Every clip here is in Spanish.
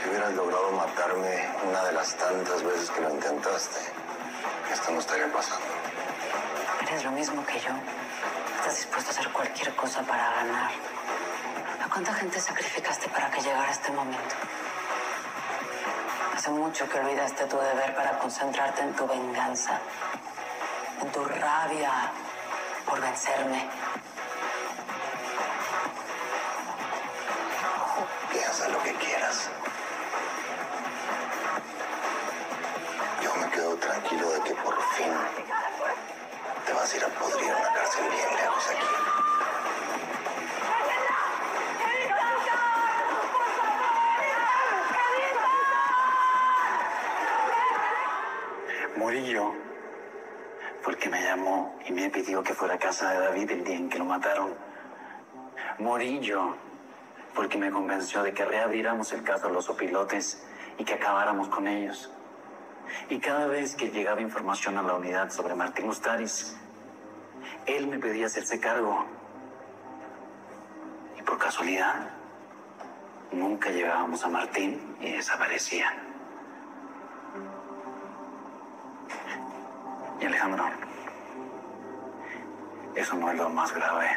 Si hubieras logrado matarme una de las tantas veces que lo intentaste, esto no estaría pasando. Eres lo mismo que yo. Estás dispuesto a hacer cualquier cosa para ganar. ¿A cuánta gente sacrificaste para que llegara este momento? Hace mucho que olvidaste tu deber para concentrarte en tu venganza, en tu rabia por vencerme. Tranquilo de que por fin te vas a ir a podrir una cárcel bien lejos aquí. Murillo fue el que me llamó y me pidió que fuera a casa de David el día en que lo mataron. Morillo fue que me convenció de que reabriéramos el caso de los opilotes y que acabáramos con ellos. Y cada vez que llegaba información a la unidad sobre Martín Ustaris, él me pedía hacerse cargo. Y por casualidad, nunca llegábamos a Martín y desaparecía. Y Alejandro, eso no es lo más grave.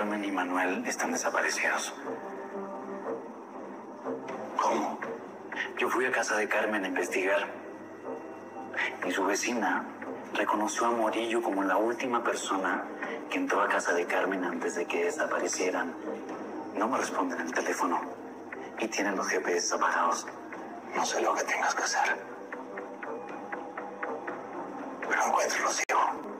Carmen y Manuel están desaparecidos. ¿Cómo? Yo fui a casa de Carmen a investigar. Y su vecina reconoció a Morillo como la última persona que entró a casa de Carmen antes de que desaparecieran. No me responden el teléfono y tienen los GPS apagados. No sé lo que tengas que hacer. Pero encuéntralos, Diego.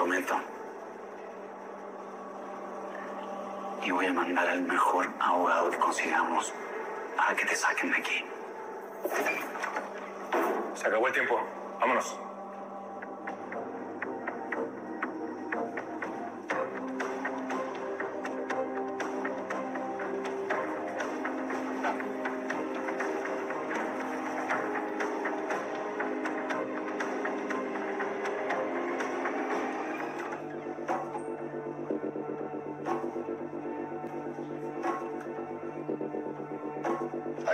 Prometo. Y voy a mandar al mejor abogado que consigamos para que te saquen de aquí. Se acabó el tiempo. Vámonos.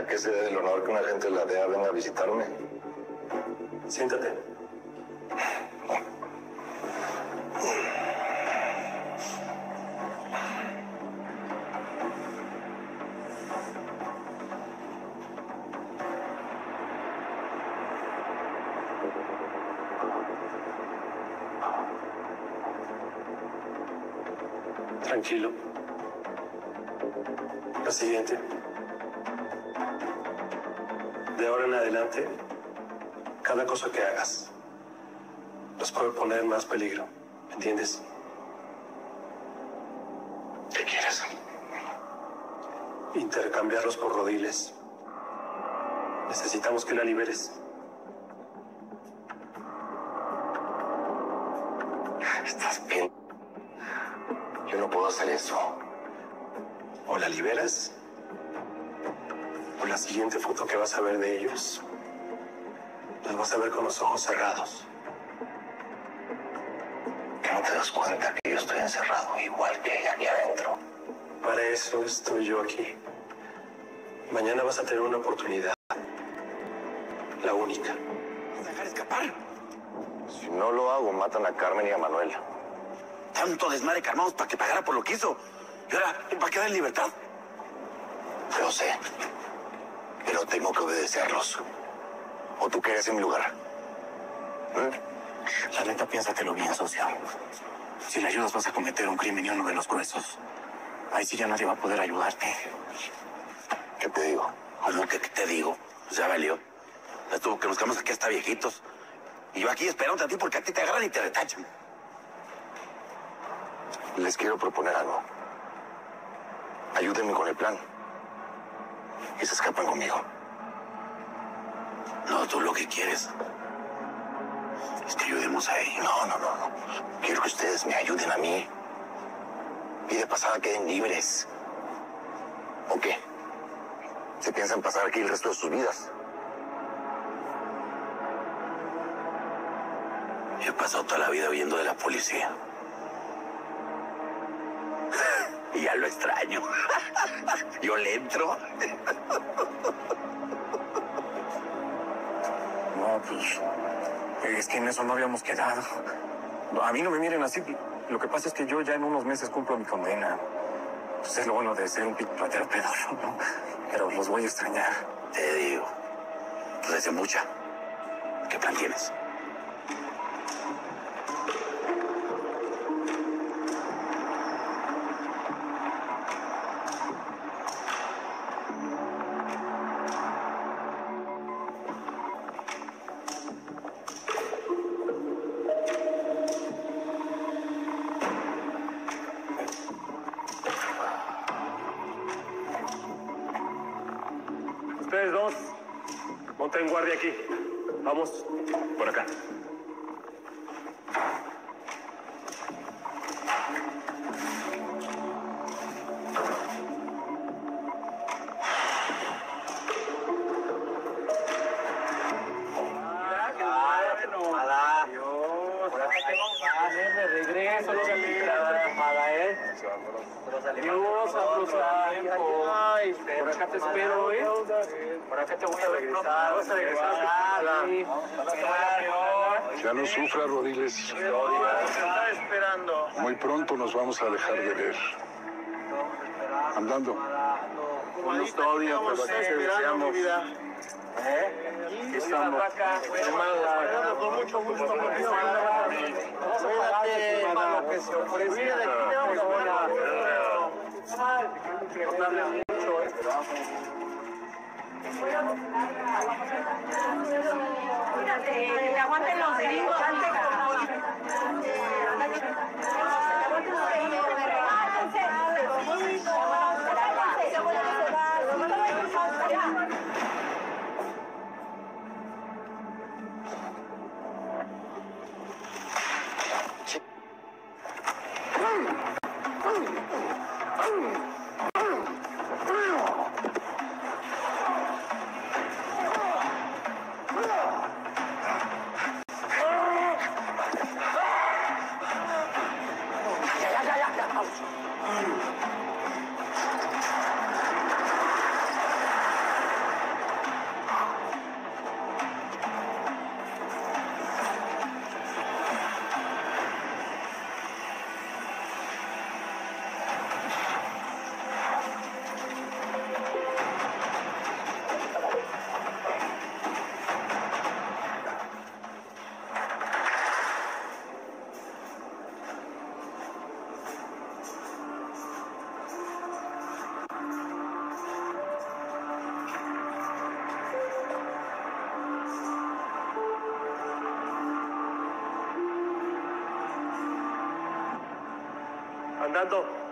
¿A qué se el honor que una agente de la DEA venga a visitarme? Siéntate. Tranquilo. La siguiente. De ahora en adelante, cada cosa que hagas los puede poner en más peligro. ¿Me entiendes? ¿Qué quieres? Intercambiarlos por rodiles. Necesitamos que la liberes. Estás bien. Yo no puedo hacer eso. O la liberas, o la siguiente foto que vas a ver de ellos, los vas a ver con los ojos cerrados. ¿Que no te das cuenta que yo estoy encerrado igual que ella aquí adentro? Para eso estoy yo aquí. Mañana vas a tener una oportunidad. La única. dejar escapar? Si no lo hago, matan a Carmen y a Manuel. Tanto desmadre que para que pagara por lo que hizo. Y ahora va a quedar en libertad. Lo sé. Pero tengo que obedecerlos. ¿O tú quieres en mi lugar? ¿Eh? La neta, piénsatelo bien, socio. Si le ayudas vas a cometer un crimen y uno de los gruesos. Ahí sí ya nadie va a poder ayudarte. ¿Qué te digo? ¿Cómo que qué te digo? Pues ya valió. Estuvo que nos quedamos aquí hasta viejitos. Y yo aquí esperando a ti porque a ti te agarran y te retachan. Les quiero proponer algo. Ayúdenme con el plan. Y se escapan conmigo. No, tú lo que quieres es que ayudemos a ellos. No, no, no, no. Quiero que ustedes me ayuden a mí. Y de pasada queden libres. ¿O qué? ¿Se piensan pasar aquí el resto de sus vidas? Yo he pasado toda la vida huyendo de la policía. y ya lo extraño. Yo le entro. No, pues. Es que en eso no habíamos quedado. A mí no me miren así. Lo que pasa es que yo ya en unos meses cumplo mi condena. Pues es lo bueno de ser un pitratero pedorro, ¿no? Pero los voy a extrañar. Te digo. Pues hace mucha. ¿Qué plan tienes? Monten guardia aquí. Vamos, por acá. Ay, por acá te espero, ¿eh? Por acá te voy a regresar. Vas a regresar. Ya no sufra, Rodiles. Muy pronto nos vamos a dejar de ver. Andando. Con nuestro odio, pero aquí te deseamos. Estamos. Esperando con mucho gusto. Cuídate, que se de aquí te ¿eh? Que te aguanten los gringos. Andando.